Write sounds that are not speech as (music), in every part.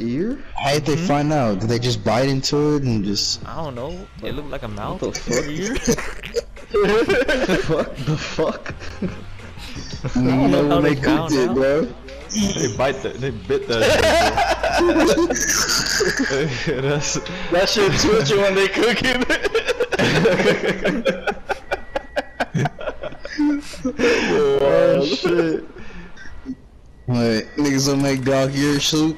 ear? How did they Mhm. find out? Did they just bite into it and just? I don't know. It looked like a mouth. (laughs) (laughs) What the fuck? Ear. fuck the fuck? I don't know how when they they cooked it, bro. They bite the. They bit that. shit, bro. That's. That shit twitching when they cook it. (laughs) oh shit. Wait, niggas will make dog ear soup.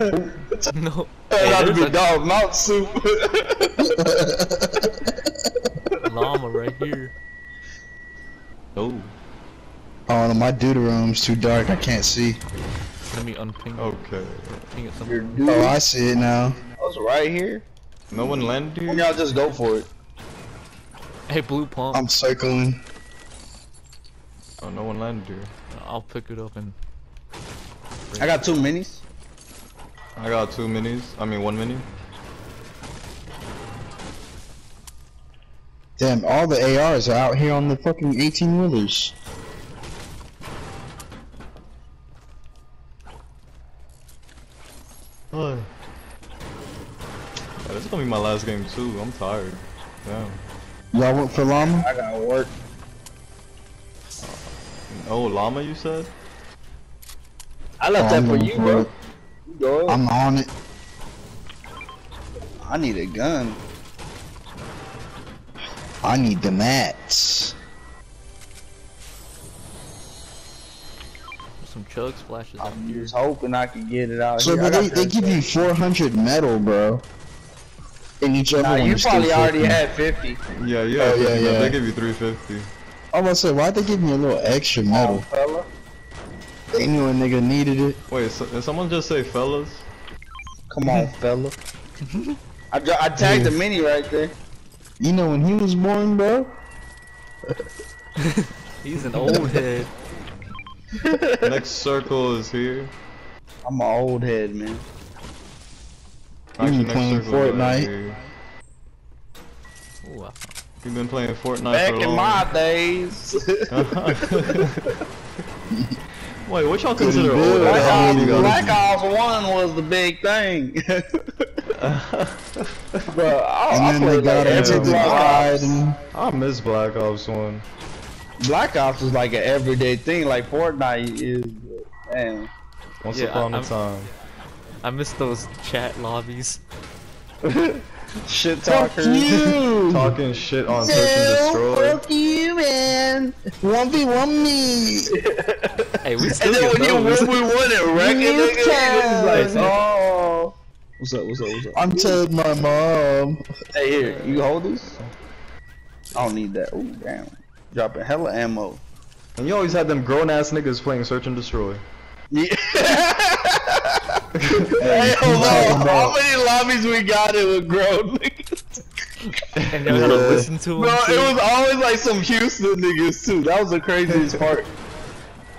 No. That ought to be a dog mouth soup. (laughs) llama right here. Oh. Oh no, my doodle room's too dark. I can't see. Let me unping. Okay. Ping it somewhere. Oh, I see it now. I was right here. No one landed Why here. y'all just go for it? Hey, blue pump. I'm circling. Oh, no one landed here. I'll pick it up and. I got two minis. I got two minis. I mean, one mini. Damn, all the ARs are out here on the fucking 18 wheelers. Yeah, this is gonna be my last game too. I'm tired. Damn. Y'all went for llama? I gotta work. Oh, llama, you said? I left Oh, that for you, for bro. It. You Go. I'm on it. I need a gun. I need the mats. Some chug splashes out I'm here. just hoping I can get it out So, here. I but they, they give you 400 metal, bro. And each other Nah, one you is still probably already 50. had 50. Yeah, yeah. Oh, yeah, yeah. They give you 350. I'm about to say, why'd they give me a little extra Oh, metal? fella. They knew a nigga needed it. Wait, so, did someone just say fellas? Come on, (laughs) fella. I, I tagged the mini right there. You know when he was born, bro? (laughs) He's an old head. (laughs) Next circle is here. I'm an old head, man. You been next playing Fortnite. here. Ooh, You've been playing Fortnite Back for in long. my days. Wait, what y'all consider Good. old? Black Yeah, Ops, Black Ops 1 was the big thing. (laughs) Bro, I, And I then they played got like into every the Black Ops. I miss Black Ops 1. Black Ops is like an everyday thing, like Fortnite is. Damn. Once Yeah, upon I- a I'm- time. I miss those chat lobbies. (laughs) Shit Fuck talkers. you! (laughs) Talking shit on Search and Destroy. fuck you, man! 1v1 me! (laughs) Hey, we still And then get when, you, those. when we won it, record You nigga, it like, oh. What's up, what's up, what's up? I'm telling my mom. Hey, here, you hold this? I don't need that. Ooh, damn. Dropping hella ammo. And you always had them grown ass niggas playing Search and Destroy. Yeah. (laughs) hey, hold talking on. about- How many lobbies we got in with grown niggas? and y'all gotta Yeah. listen to them. Bro, too. it was always like some Houston niggas too. That was the craziest (laughs) part.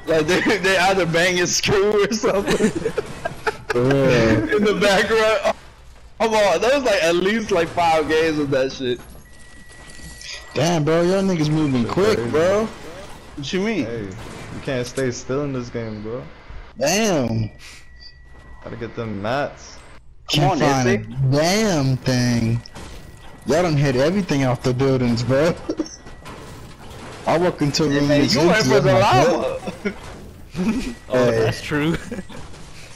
Like they they either banging screw or something in the background. Come on, there was like at least like five games of that shit. Damn, bro, y'all niggas moving quick, bro. What you mean? Hey, you can't stay still in this game, bro. Damn. Gotta get them mats. Can't on, find a damn thing. Y'all done hit everything off the buildings, bro. (laughs) I walk into a room Hey, that's you went empty, for the like, llama. oh, Hey. that's true. (laughs) (laughs)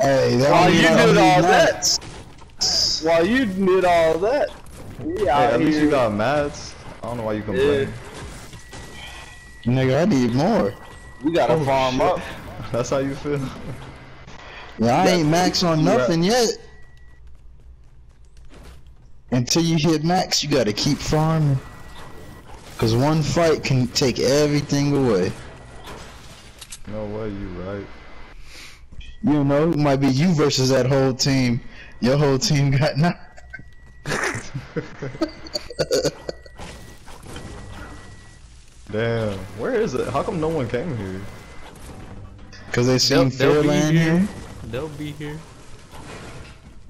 Hey, that While you mean did all need that. mats. While you did all that, we Hey, at least you got mats. I don't know why you complain. Nigga, I need more. we gotta Oh, farm shit. up. That's how you feel? Yeah, I ain't max on Yeah. nothing yet. Until you hit max, you gotta keep farming. Cause one fight can take everything away. No way, you right. You know, it might be you versus that whole team. Your whole team (laughs) got knocked. (laughs) Damn. Where is it? How come no one came here? Cause they seen They'll- they'll Fairland here. Here. They'll be here.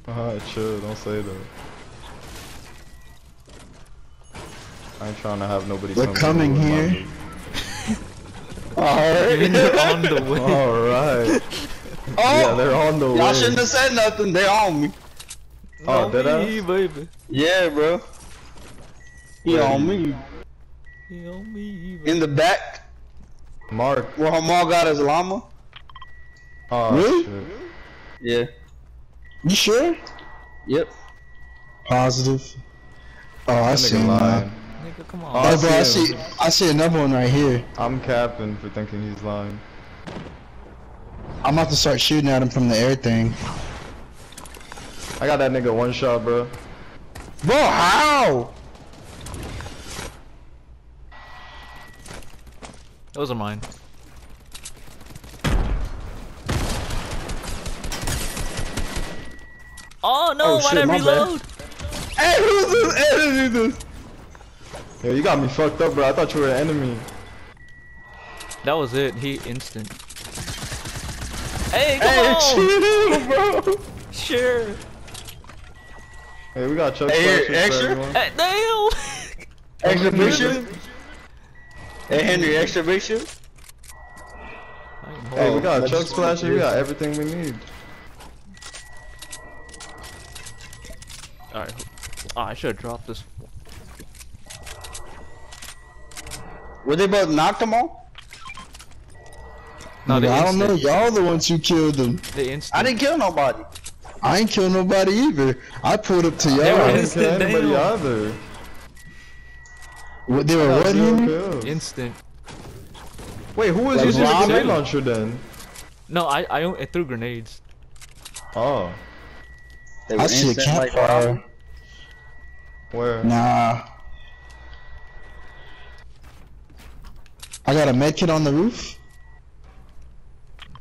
Uh, chill. Don't say that. I ain't trying to have nobody. They're coming here. loot. (laughs) You're on the way. All right. Oh, Yeah, they're on the y'all way. shouldn't have said nothing. They're on me. Oh, On did I? me, baby. Yeah, bro. He Where on me. He on me, baby. In the back, Mark. where Hamal got his llama. Oh, Really? shit. Yeah. You sure? Yep. Positive. Oh, I see nigga him lying. Nigga, come Oh, on. Oh, oh bro, I see see. him. I see another one right here. I'm capping for thinking he's lying. I'm about to start shooting at him from the air thing. I got that nigga one shot, bro. Bro, how? Those are mine. Oh no, Oh, why'd shit, I my bad. reload? Hey, who's this enemy? This? Yeah, you got me fucked up, bro. I thought you were an enemy. That was it. He instant. Hey, come Hey, on! chill, bro. Sure. Hey, we got chug Hey, here, splashes for extra? everyone. Hey, damn! Extra big shoot. Hey, Henry, extra big shoot. Hey, we Oh, got that's chug just- splashes. We got everything we need. Alright. Oh, I should have dropped this. Were they both knocked them all? No, Nigga, they I don't know. Y'all the ones who killed them. They instant. I didn't kill nobody. I ain't kill nobody either. I pulled up to They were I y'all. didn't instant, kill anybody damn. either. What, they were I got what kills. Instant. Wait, who was Like using the grenade launcher then? No, I I, I threw grenades. Oh, They I see a instant like campfire. Where? Nah. I got a med kit on the roof.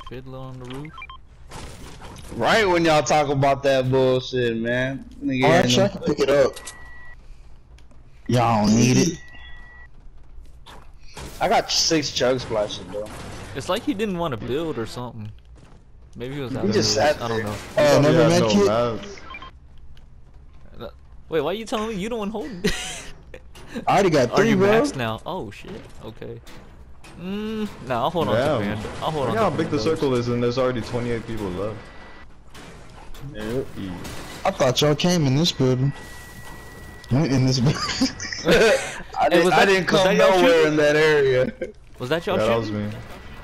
Fiddler on the roof. Right when y'all talk about that bullshit, man. Nigga, Oh, ain't actually, I can pick it up. Y'all don't need it. I got six chug splashes, bro. It's like he didn't want to build or something. Maybe he was out He of just business. sat I don't there. know. Oh, He another had med no kit? mats. Wait, why are you telling me you the one holding? (laughs) I already got Are three, you bro. now? Oh shit. Okay. Mm, nah, I'll hold on to Damn. Vand. I'll hold on. Look how big the circle is, and there's already 28 people left. Yep. I thought y'all came in this building. Went in this building. (laughs) I, didn't, was I didn't come that nowhere shooting? in that area. Was that y'all Yeah, that was me.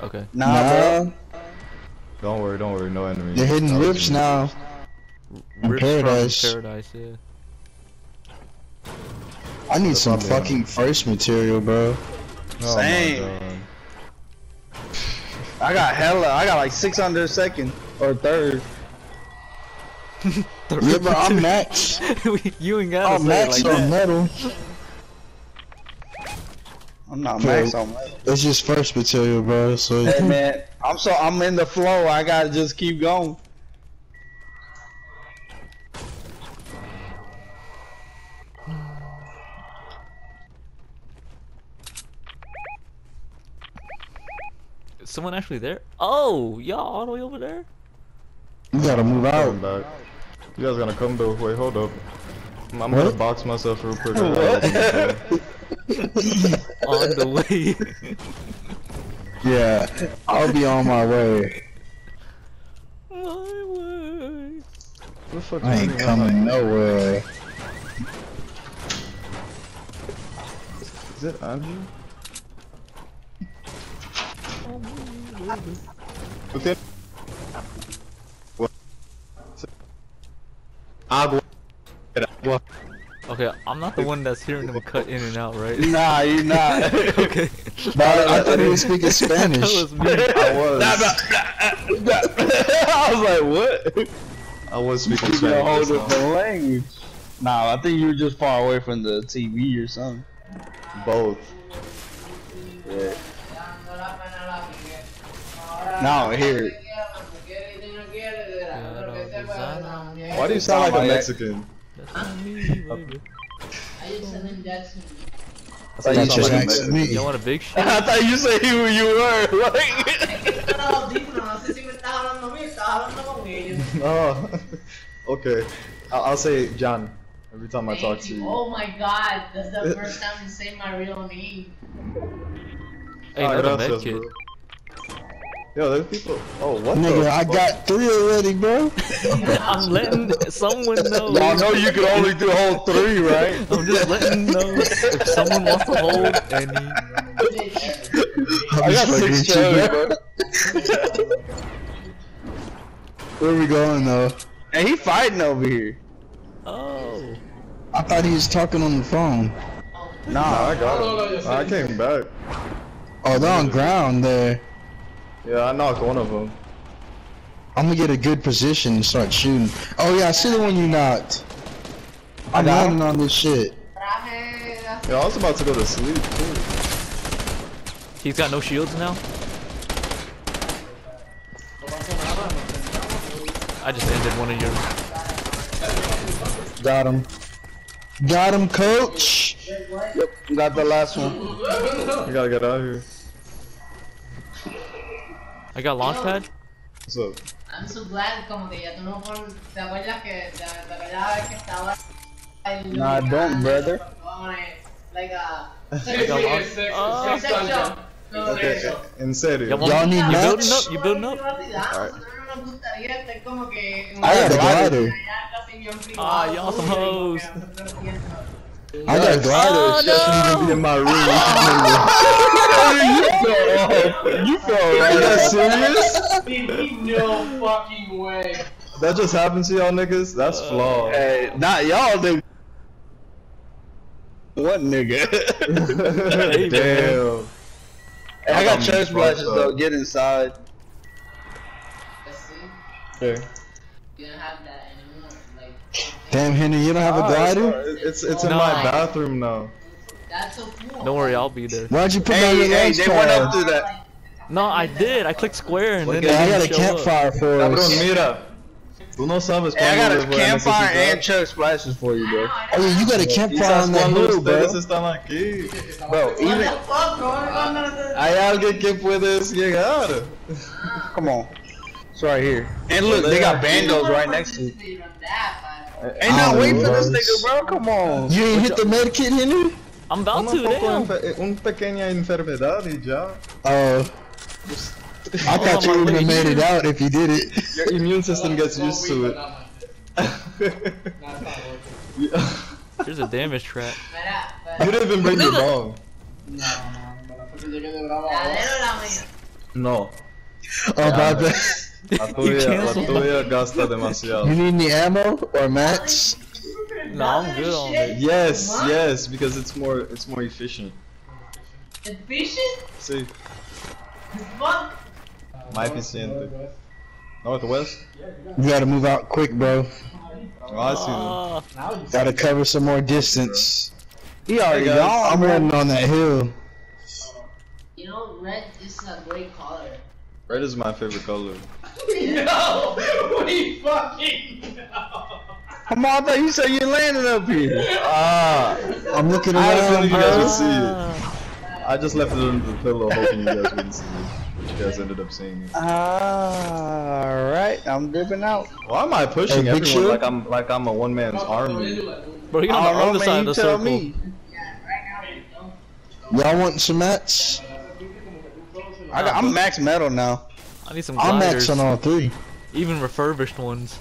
Okay. Nah, nah, bro. Don't worry, don't worry, no enemies. they're hitting That was rips now. In Rips from paradise. Paradise, yeah. I need That's some probably fucking first material, bro. Oh my Same. God. I got hella. I got like six under second or (laughs) third. Yeah, bro, I'm max. (laughs) you ain't gotta I'm max like on that. metal. I'm not Okay. max on metal. It's just first material, bro. So Hey man, I'm so I'm in the flow. I gotta just keep going. Someone actually there? Oh, y'all all the way over there? you gotta move out. back. You guys gonna come though? Wait, hold up. I'm, I'm What? gonna box myself real quick. What? (laughs) (laughs) On the way. (laughs) Yeah, I'll be on my way. My way. The fuck I ain't running coming nowhere. Is it Andrew? Within. What? Agua. Agua. Okay, I'm not the one that's hearing them cut in and out, right? Nah, you're (laughs) not. okay. But I, I thought he (laughs) was speaking that Spanish. was me. I was. (laughs) I was like, what? I was speaking Speaking a whole Spanish. different now. language. Nah, I think you were just far away from the TV or something. Both. Yeah. Now I hear it. Why do you sound like a like that. Mexican? That's not me, baby. I thought you just said next to you me. You want a big shit? (laughs) I thought you said who you were. (laughs) Like, no sé si me estás hablando a mí, estás hablando con ellos. Oh, (laughs) okay. I'll, I'll say John every time I talk to you. Oh my god, that's the first time you say my real name. Hey, Ah, another gracias, med kit. bro. Yo, there's people. Oh, what Nigga, the I fuck? got three already, bro. (laughs) I'm letting someone know. Y'all know you can only do hold three, right? (laughs) I'm just letting know if someone wants to hold any. I got six cherries, bro. Where we going though? And he fighting over here. Oh. I thought he was talking on the phone. Nah, I got him. I came back. Oh, they're on ground there. Yeah, I knocked one of them. I'm gonna get a good position and start shooting. Oh yeah, I see the one you knocked. I'm got landing on this shit. Yeah, I was about to go to sleep too. He's got no shields now? I just ended one of yours. Got him. Got him, coach. Yep, got the last one. We gotta get out of here. I got launchpad? What's up? I'm so glad como que ya tú no pon, ¿te acuerdas que te, te acuerdas vez que estaba el Nah, don't, brother. (laughs) Like a I got launch- Oh. sex shop. Todo Okay, eso. en serio. Y'all want- Y'all need You building up? You building up? Nosotros no nos gustaría estar como que I got a glider. Ya casi bien Ah, y'all some como hoes. Nosotros pienso. I got gliders. Oh, Shouldn't be in my room. (laughs) You feel Are you guys serious? No fucking way. That just happened to y'all niggas? That's uh, flawed. Hey, not y'all, nigga. What nigga? (laughs) Damn. Hey, I got I'm church fucked blushes though. Get inside. Let's see. Okay. You don't have that anymore. Like, Damn, Henry, you don't have a Ah, glider? It's it's in No. my bathroom now. that's so cool. Don't worry, I'll be there. Why'd you put Hey, down your hey, launch they went up pad? through that. No, I did. I clicked square and then Look it I got a didn't show up. campfire for Cabrón, us. mira. Tú no sabes Hey, I got cuándo a les voy a campfire necesitar. and chug splashes for you, bro. Oh yeah, you got a campfire Quizás on that cuando hill, bro. ustedes están aquí. Bro, even the fuck, bro? Cuando- Hay alguien que puedes llegar. come on, it's right here. And look, they got bandos right next to it. Ain't not Oh, waiting for this Lord. nigga, bro. Come on. You ain't hit the med kit, Henry? I'm about to, damn. enfe- un pequeña enfermedad y ya. Oh. I oh thought you would have made it out if you did it. Your immune system gets used to it. There's (laughs) a damage trap. You didn't even bring your bomb. La de él o la mía. No. Oh, my bad. (laughs) La tuya, la canceled. tuya gasta demasiado. You need any ammo or mats? No, I'm good on it. Yes, yes, because it's more it's more efficient. Efficient? See. Fuck. más eficiente. Northwest? You gotta move out quick, bro. Oh, I see them. Ah, Gotta cover some more distance. He already Hey, guys. I'm running on that hill. You know, red is a great color. Red is my favorite color. No! (laughs) We fucking know! Come on, I thought you said you landed up here. Ah! I'm looking around, I had a feeling around, you guys would see it. I just left it under the pillow hoping you guys wouldn't see it. But you guys ended up seeing it. Alright, I'm dipping out. Why am I pushing Hey, everyone Shield? like I'm like I'm a one man's army? Bro, you're on don't the know, other side You of the tell circle. me. Y'all want some mats? I got, I'm max metal now. I need some I'm gliders. max on all three. Even refurbished ones.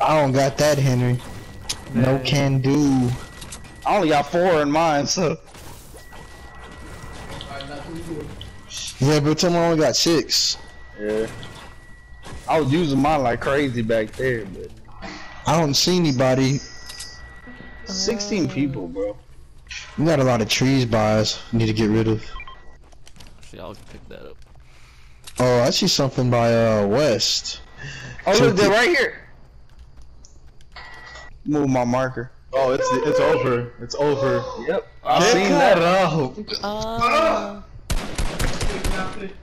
I don't got that, Henry. No can do. I only got four in mine, so. Yeah, but tell me I only got six. Yeah. I was using mine like crazy back there, but I don't see anybody. 16 uh, people, bro. We got a lot of trees by us. Need to get rid of. See, I'll pick that up. Oh, I see something by uh West. Oh, So look, they're right here. Move my marker. Oh, it's it's over. It's over. Yep. I ¿Qué seen that. carajo? Ah.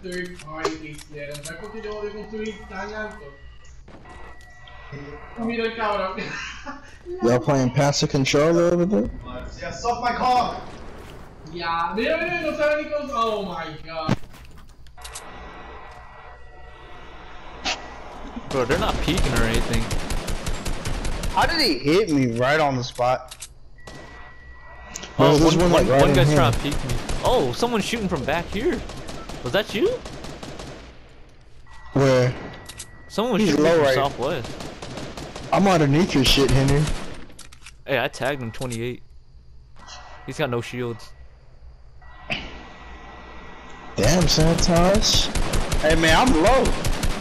third party que hicieron. ¿Sabes por qué yo odio construir tan alto? Mira el cabrón. Y'all playing passive controller over there? Yeah, suck my cock. Ya, mira, mira, no sabe ni cómo. Oh my god. Bro, they're not peeking or anything. How did he hit me right on the spot? Bro, Oh, there's one, one, like, right one guy's here. trying to peek me. Oh, someone's shooting from back here. Was that you? Where? Someone was He's shooting low from right. southwest. I'm underneath your shit, Henry. Hey, I tagged him 28. He's got no shields. Damn, Santosh. Hey man, I'm low.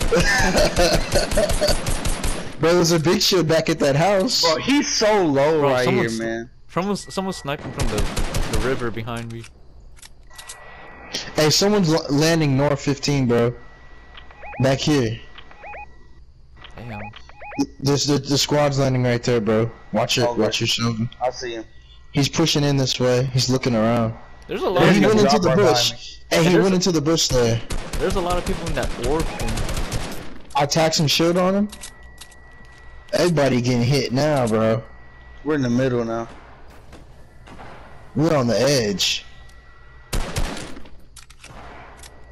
(laughs) Bro, there's a big shield back at that house. Bro, he's so low Bro, right here, someone's- man. Someone's someone's sniping from the the river behind me. Hey, someone's l- landing north 15, bro. Back here. Damn. This the, the squad's landing right there, bro. Watch it. Okay. Watch yourself. I see him. He's pushing in this way. He's looking around. There's a lot Hey, of he people, went into the right behind bush. Hey, he there's- went into the bush there. there's a lot of people in that orb thing. I tacked some shield on him. Everybody getting hit now, bro. We're in the middle now. We're on the edge.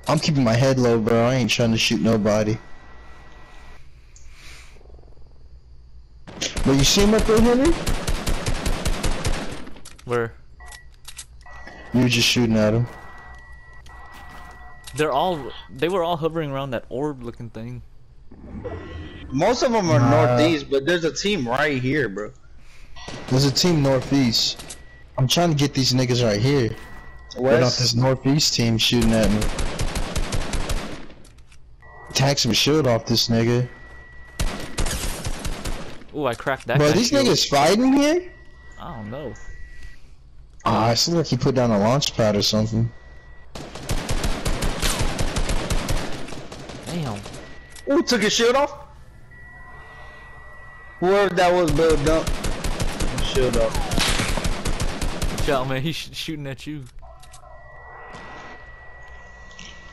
I'm keeping my head low, bro. I ain't trying to shoot nobody. But you see him up there, Henry? Where You were just shooting at him. they're all they were all hovering around that orb looking thing. Most of them are Nah. northeast, but there's a team right here, bro. There's a team northeast. I'm trying to get these niggas right here. But not this northeast team shooting at me. Tag some shield off this nigga. Ooh, I cracked that. Bro, these shield. niggas fighting here? I don't know. Ah, it seems like he put down a launch pad or something. Damn. Ooh, took his shield off. Whoever that was, Bill Dump. Shield off. Watch out, man. He's sh shooting at you.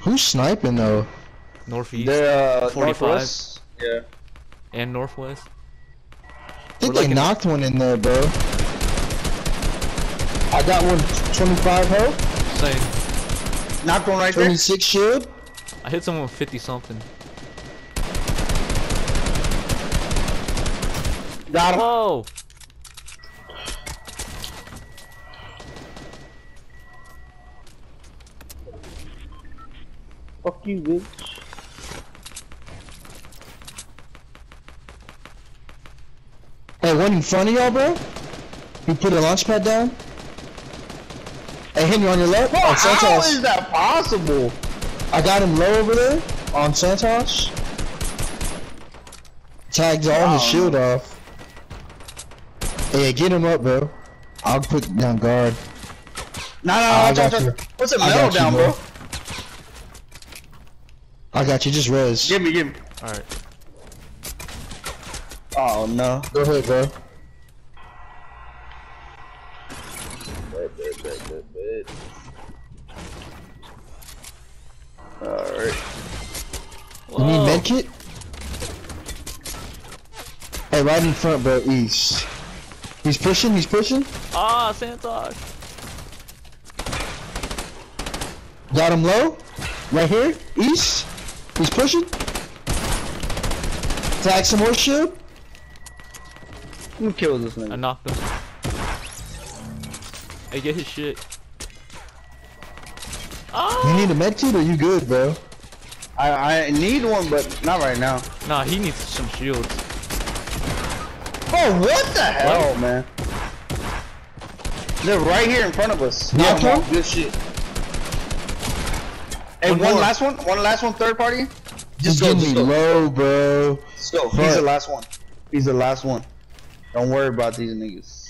Who's sniping though? Northeast They're uh, 45. northwest. Yeah. and northwest. I think We're they in- knocked one in there, bro. I got one 25 health, Same. Knocked one right there. 26 shield. I hit someone with 50 something. Got him. Whoa! Fuck you, bitch. Hey, one in front of y'all, bro. You put a launch pad down. Hey, Henry on your left. Bro, on how Santos. is that possible? I got him low over there on Santos. Tagged all his shield off. Hey, get him up, bro. I'll put down guard. Nah, nah, I nah. got watch, you. watch, watch. What's a I metal got you, down, bro. bro? I got you. Just res. Give me, give me. Alright. Oh no. Go ahead, bro. Alright. You need Whoa. medkit? Hey, right in front, bro. East. He's pushing. He's pushing. Ah, Santos! Got him low. Right here. East. He's pushing. Tag some more shield. Let me kill this man. I nigga. knocked him. Hey, get his shit. You Ah! need a medkit or you good, bro? I, I need one, but not right now. Nah, he needs some shields. Oh, what the hell, Oh, man? They're right here in front of us. Knock Yeah, one? Good shit. Hey, One one, last one. One last one. Third party. Just go, just me go. low, bro. Let's go. Fuck. He's the last one. He's the last one. Don't worry about these niggas.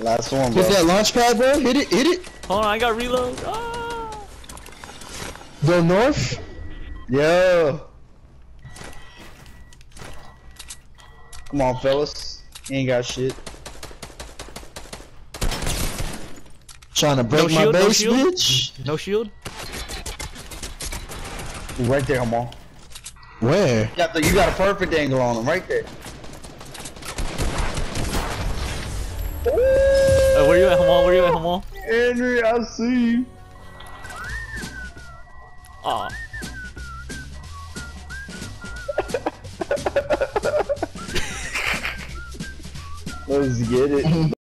Last one, bro. Hit that launch pad, bro. Hit it. Hit it. Hold on, I got reload. Ah! Go north. Yo. Come on, fellas. You ain't got shit. Trying to break my shield, no base, shield? bitch. No shield? Right there, come on. Where? You got, the, you got a perfect angle on him, right there. Uh, where you at, Hamal? Where you at, Hamal? Henry, I see you. Aw. Let's get it. (laughs)